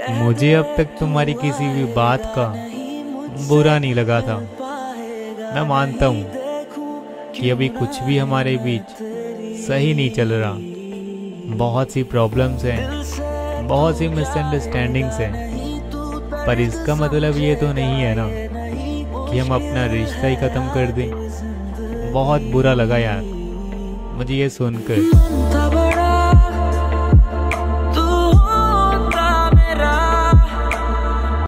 मुझे अब तक तुम्हारी किसी भी बात का बुरा नहीं लगा था। मैं मानता हूँ कि अभी कुछ भी हमारे बीच सही नहीं चल रहा। बहुत सी प्रॉब्लम्स हैं, बहुत सी मिसअंडरस्टैंडिंग्स हैं, पर इसका मतलब ये तो नहीं है ना कि हम अपना रिश्ता ही ख़त्म कर दें। बहुत बुरा लगा यार, मुझे ये सुनकर।